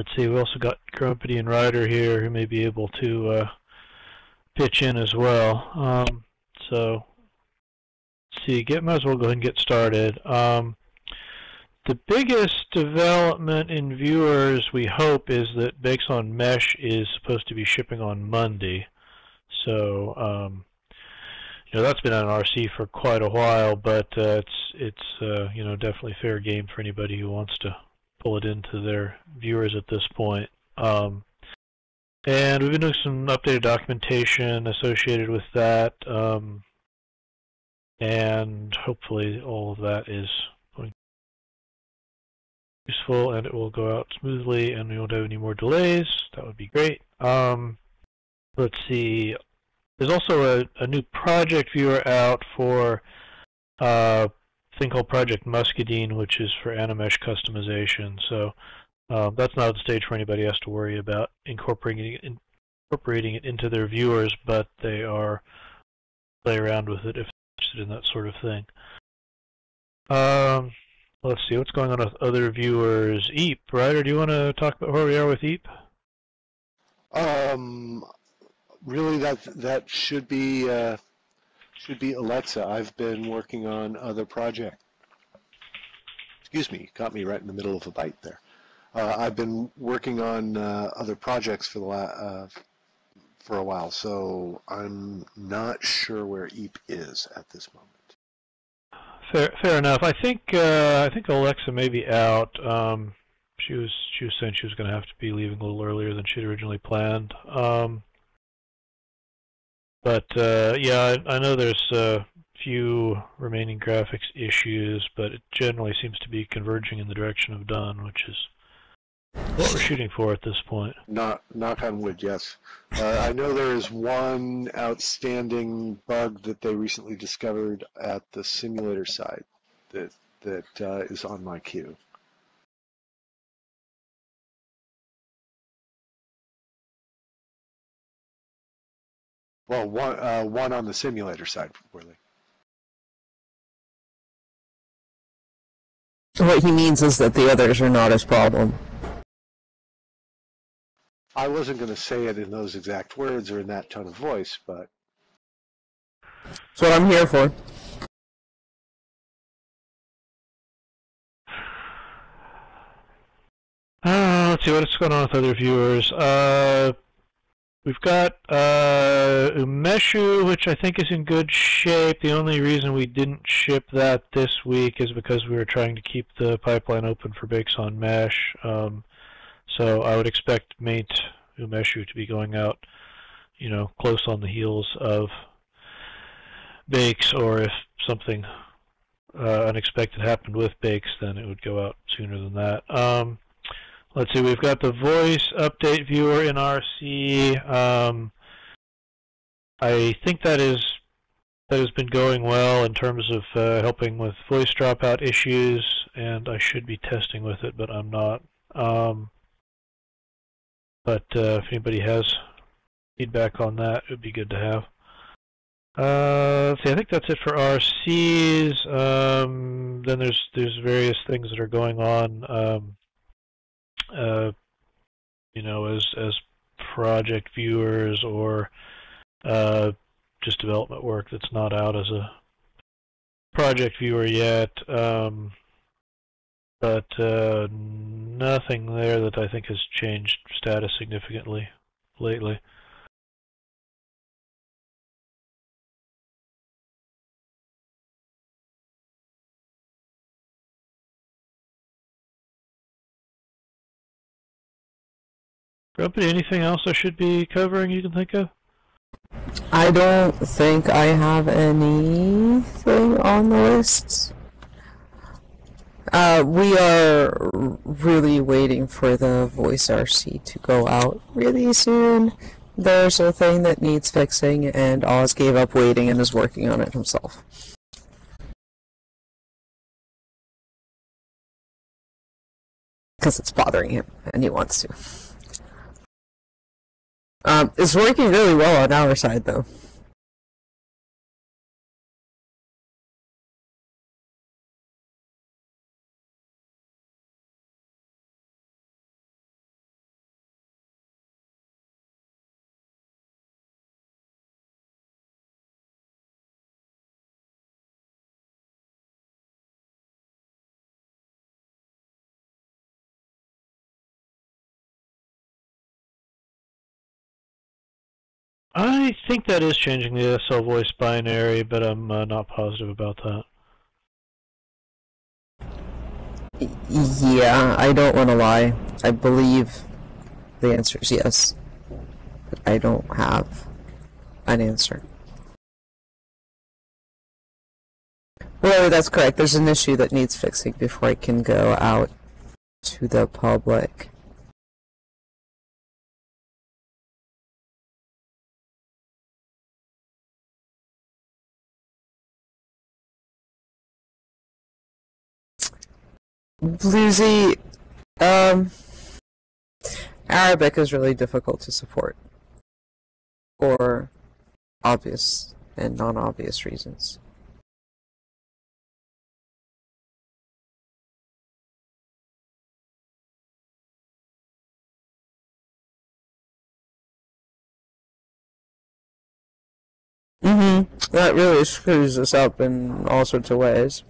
let's see, we also got Grumpy and Rider here who may be able to uh, pitch in as well. Um, so, see, get might as well go ahead and get started. Um, the biggest development in viewers, we hope, is that Bakes on Mesh is supposed to be shipping on Monday. So, um, you know, that's been on RC for quite a while, but uh, it's it's uh, you know definitely fair game for anybody who wants to pull it into their viewers at this point. Um, and we've been doing some updated documentation associated with that, um, and hopefully all of that is useful and it will go out smoothly and we won't have any more delays. That would be great. Um, let's see. There's also a, a new project viewer out for uh, thing called Project Muscadine, which is for Animesh customization. So um, that's not at the stage where anybody has to worry about incorporating it, incorporating it into their viewers, but they are play around with it if interested in that sort of thing. Um, let's see what's going on with other viewers. Eep, Rider, do you want to talk about where we are with Eep? Um, really, that that should be uh, should be Alexa. I've been working on other project. Excuse me, caught me right in the middle of a bite there. Uh, I've been working on uh, other projects for the la uh, for a while, so I'm not sure where Eep is at this moment. Fair, fair enough. I think uh, I think Alexa may be out. Um, she was she was saying she was going to have to be leaving a little earlier than she'd originally planned. Um, but uh, yeah, I, I, know there's a few remaining graphics issues, but it generally seems to be converging in the direction of done, which is what we're shooting for at this point. Knock, knock on wood, yes. Uh, I know there is one outstanding bug that they recently discovered at the simulator side that that uh, is on my queue. Well, one uh, one on the simulator side, really. What he means is that the others are not his problem. I wasn't going to say it in those exact words or in that tone of voice, but. That's what I'm here for. Uh, let's see what's going on with other viewers. Uh, we've got uh, Umeshu, which I think is in good shape. The only reason we didn't ship that this week is because we were trying to keep the pipeline open for Bakes on Mesh. Um, so I would expect Mate Umeshu to be going out, you know, close on the heels of Bakes, or if something uh, unexpected happened with Bakes, then it would go out sooner than that. Um, let's see, we've got the voice update viewer in RC. Um, I think that is that has been going well in terms of uh, helping with voice dropout issues, and I should be testing with it, but I'm not. Um, but uh, if anybody has feedback on that, it would be good to have. Uh, let's see, I think that's it for RCs. Um, then there's there's various things that are going on. Um, uh, you know, as as project viewers or uh, just development work that's not out as a project viewer yet. Um, but uh, nothing there that I think has changed status significantly lately. Anything else I should be covering you can think of? I don't think I have anything on the list. Uh, we are really waiting for the voice RC to go out really soon. There's a thing that needs fixing, and Oz gave up waiting and is working on it himself. Because it's bothering him, and he wants to. Um, it's working really well on our side, though. I think that is changing the SL voice binary, but I'm uh, not positive about that. Yeah, I don't want to lie. I believe the answer is yes, but I don't have an answer. Well, that's correct. There's an issue that needs fixing before I can go out to the public. Bluesy, um, Arabic is really difficult to support for obvious and non-obvious reasons. Mm-hmm. That really screws us up in all sorts of ways.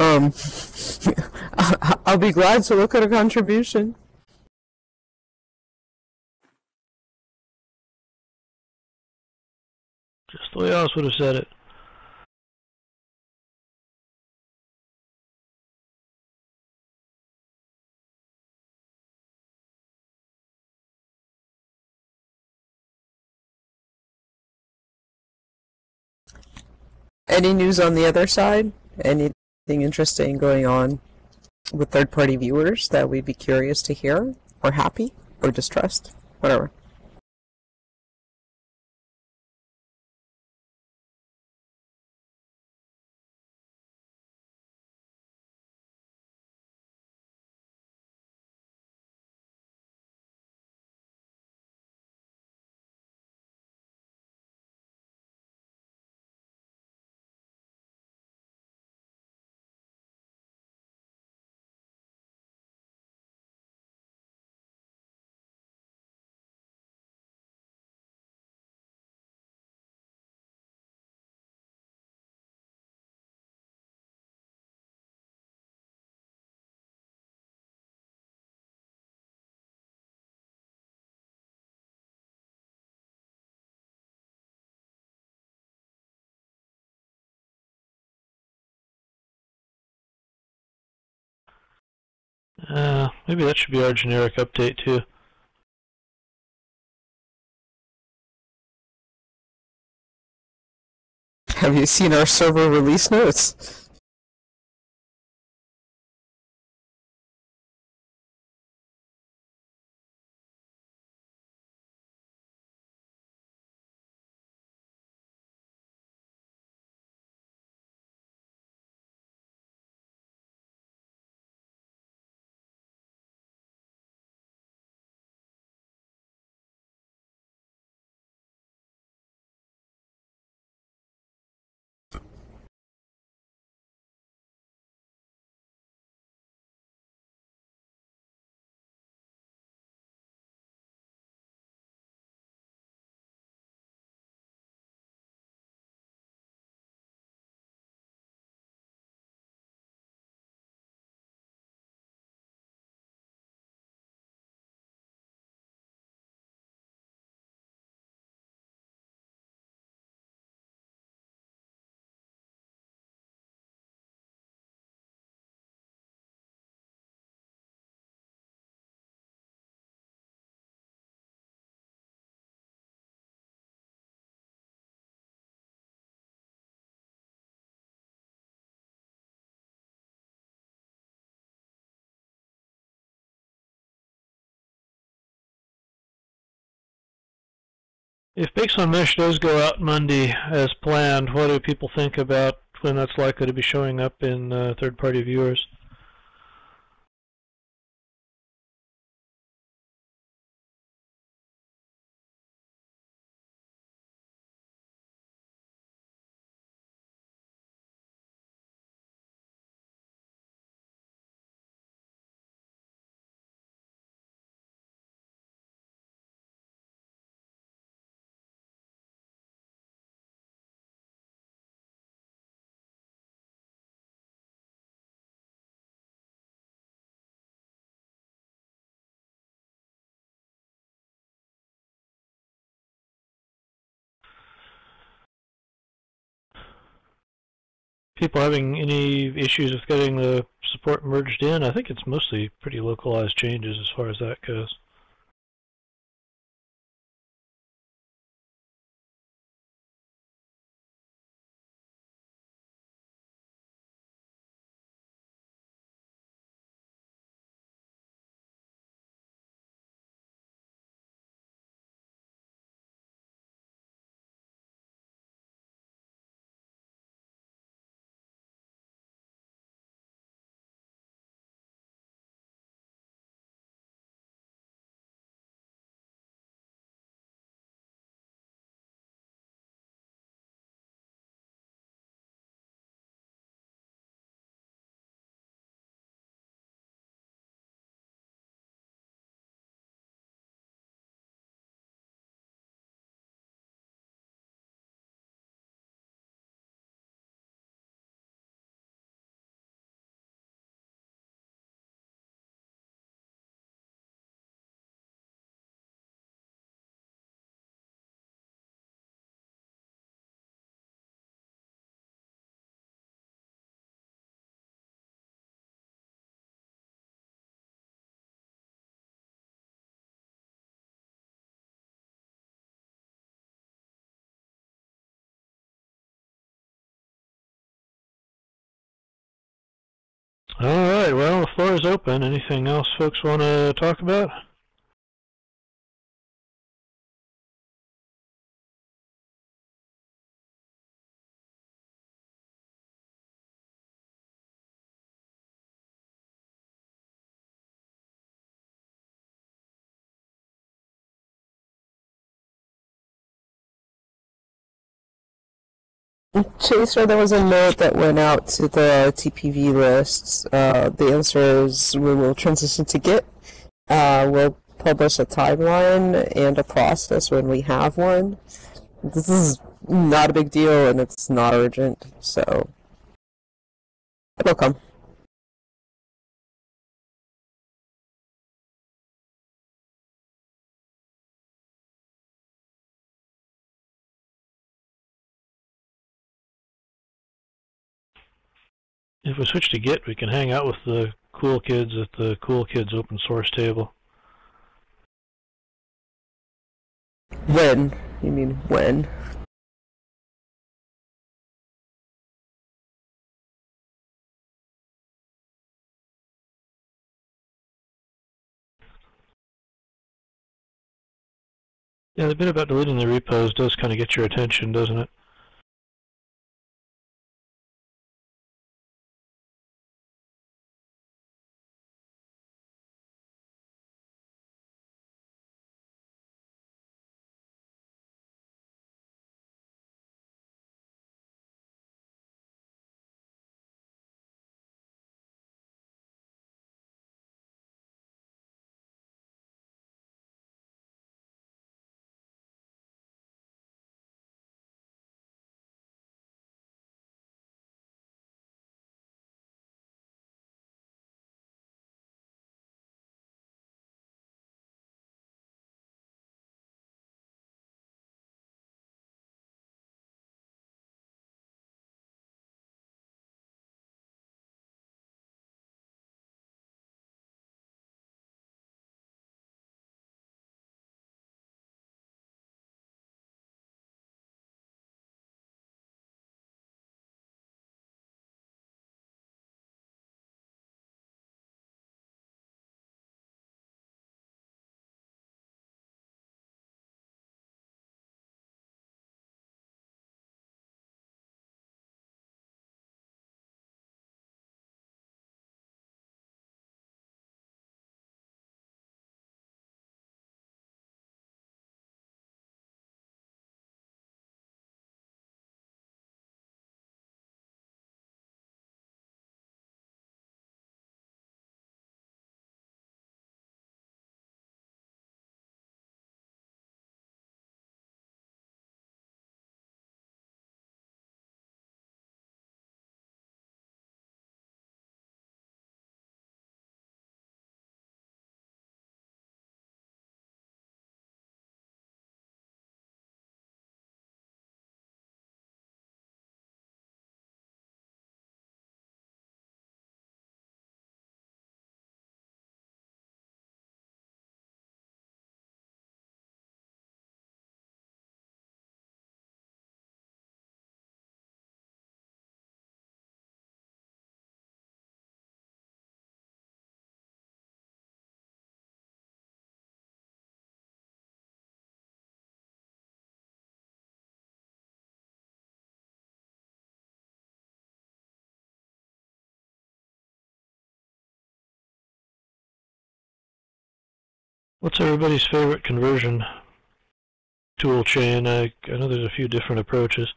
Um, I'll be glad to look at a contribution. Just the way Oz would have said it. Any news on the other side? Anything interesting going on with third party viewers that we'd be curious to hear? Or happy? Or distressed? Whatever. Uh, maybe that should be our generic update too. Have you seen our server release notes? If on Mesh does go out Monday as planned, what do people think about when that's likely to be showing up in uh, third-party viewers? People having any issues with getting the support merged in? I think it's mostly pretty localized changes as far as that goes. All right, well, the floor is open. Anything else folks want to talk about? Chaser, there was a note that went out to the TPV lists. Uh, the answer is we will transition to Git. Uh, we'll publish a timeline and a process when we have one. This is not a big deal and it's not urgent, so it'll come. If we switch to Git, we can hang out with the cool kids at the cool kids open source table. When? You mean when? Yeah, the bit about deleting the repos does kind of get your attention, doesn't it? What's everybody's favorite conversion tool chain? I, I know there's a few different approaches.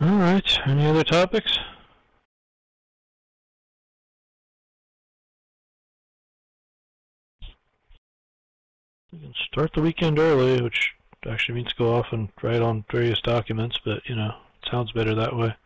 All right. Any other topics? We can start the weekend early, which actually means go off and write on various documents, but you know, it sounds better that way.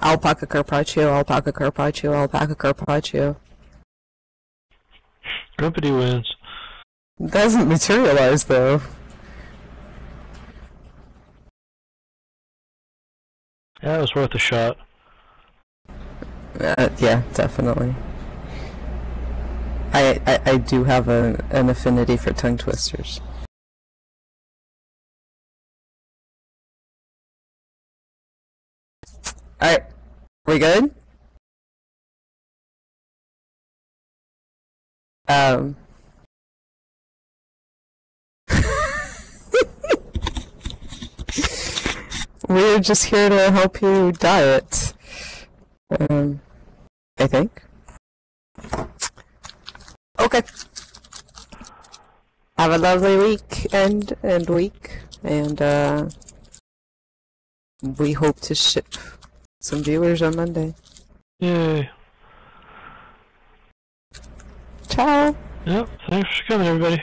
Alpaca carpaccio, alpaca carpaccio, alpaca carpaccio. Grumpity wins. Doesn't materialize though. Yeah, it was worth a shot. Uh, yeah, definitely. I, I, I do have a, an affinity for tongue twisters. Alright, we good? Um. We're just here to help you diet. Um, I think. Okay. Have a lovely weekend and week, and uh, we hope to ship some viewers on Monday. Yay. Ciao. Yep, thanks for coming, everybody.